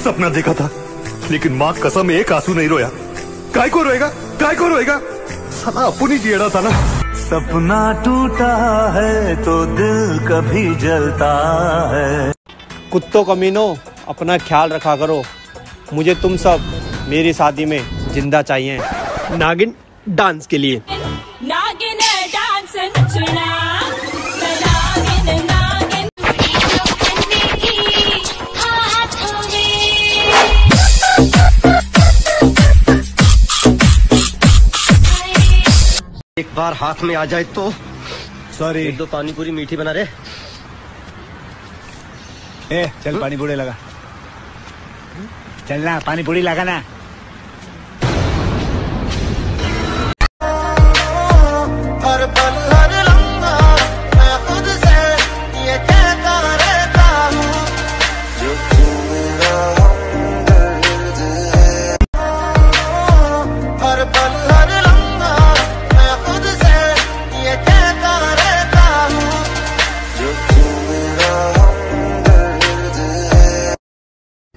सपना देखा था लेकिन माँ कसम एक आँसू नहीं रोया। काय को रोएगा काय को रोएगा। सला अपनी जेड़ा था ना। सपना टूटा है तो दिल कभी जलता है। कुत्तों कमीनों अपना ख्याल रखा करो। मुझे तुम सब मेरी शादी में ज़िंदा चाहिए। नागिन डांस के लिए। नागिन डांस नचना। बार हाथ में आ जाए तो। सॉरी एक दो पानी पूरी मीठी बना रहे। ए चल पानी पूरी लगा। चलना पानी पूरी लगा ना।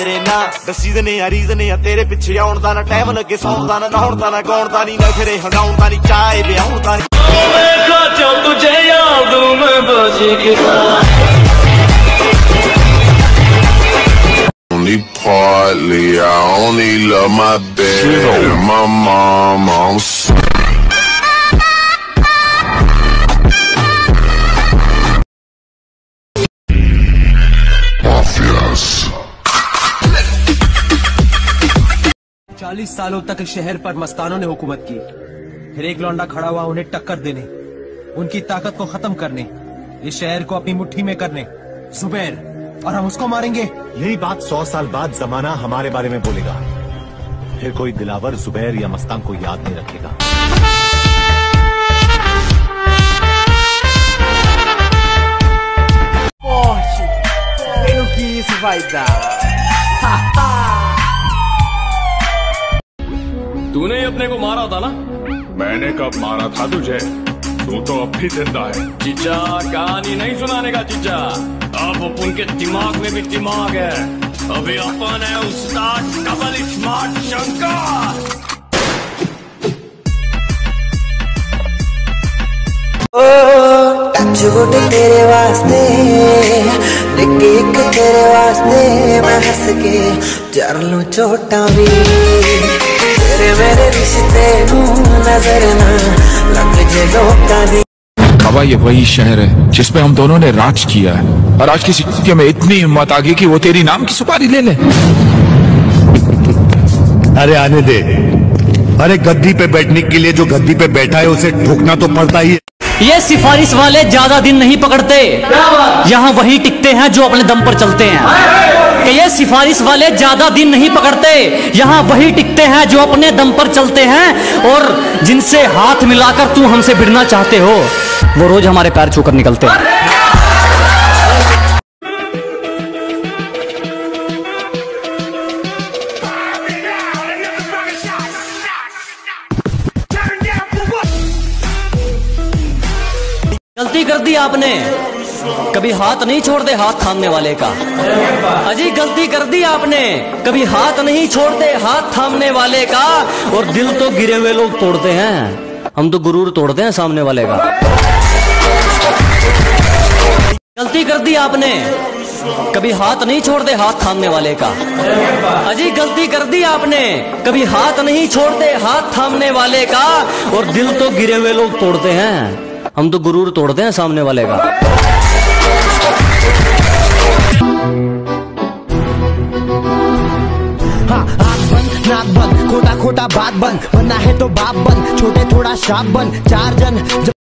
ਤੇਰੇ ਨਾਂ ਦੱਸੀ ਦਨੇ ਆ ਰੀਜ਼ਨ ਆ ਤੇਰੇ ਪਿੱਛੇ ਆਉਣ ਦਾ ਨਾ ਟਾਈਮ ਲੱਗੇ ਸੌਣ ਦਾ ਨਾ ਨਹਾਉਣ ਦਾ ਨਾ ਗਾਉਣ ਦਾ ਨਹੀਂ ਨਖਰੇ ਹੰਡਾਉਣ ਦਾ ਨਹੀਂ ਚਾਹੇ ਵਿਆਹੁਣ ਦਾ ਨਹੀਂ Only partly, I only love my bed and my mom. I'm चालीस सालों तक इस शहर पर मस्तानों ने हुकूमत की। फिर एक लौंडा खड़ा हुआ उन्हें टक्कर देने उनकी ताकत को खत्म करने इस शहर को अपनी मुट्ठी में करने। जुबैर और हम उसको मारेंगे। यही बात सौ साल बाद जमाना हमारे बारे में बोलेगा। फिर कोई दिलावर जुबैर या मस्तान को याद नहीं रखेगा। O que isso vai dar? अपने को मारा था ना? मैंने कब मारा था तुझे? तू तो अब भी ज़िंदा है। चिच्चा कहानी नहीं सुनाने का चिच्चा अब उनके दिमाग में भी दिमाग है। अभी अपन है उस्ताद डबल स्मार्ट शंकर। गुट तेरे वास्ते एक तेरे वास्ते मैं हंस के जर लूँ चोटा भी। खबा ये वही शहर है जिसपे हम दोनों ने राज किया है। और आज की के में इतनी हिम्मत आ गई कि वो तेरी नाम की सुपारी ले ले। अरे आने दे। अरे गद्दी पे बैठने के लिए जो गद्दी पे बैठा है उसे ठोकना तो पड़ता ही है। ये सिफारिश वाले ज़्यादा दिन नहीं पकड़ते। यहाँ वही टिकते हैं जो अपने दम पर चलते हैं। कि ये सिफारिश वाले ज़्यादा दिन नहीं पकड़ते। यहाँ वही टिकते हैं जो अपने दम पर चलते हैं और जिनसे हाथ मिलाकर तू हमसे भिड़ना चाहते हो वो रोज हमारे पैर छूकर निकलते हैं। गलती कर दी आपने। कभी हाथ नहीं छोड़ते हाथ थामने वाले का। अजी, गलती कर दी आपने। कभी हाथ नहीं छोड़ते हाथ थामने वाले का। और दिल तो गिरे हुए लोग तोड़ते हैं। हम तो गुरूर तोड़ते हैं सामने वाले का। गलती कर दी आपने। कभी हाथ नहीं छोड़ते हाथ थामने वाले का। अजी, गलती कर दी आपने। कभी हाथ नहीं छोड़ते हाथ थामने वाले का। और दिल तो गिरे हुए लोग तोड़ते हैं। हम तो गुरूर तोड़ते हैं सामने वाले का। हाँ खोटा खोटा बात बन बनना है तो बाप बन छोटे थोड़ा शाप बन चार जन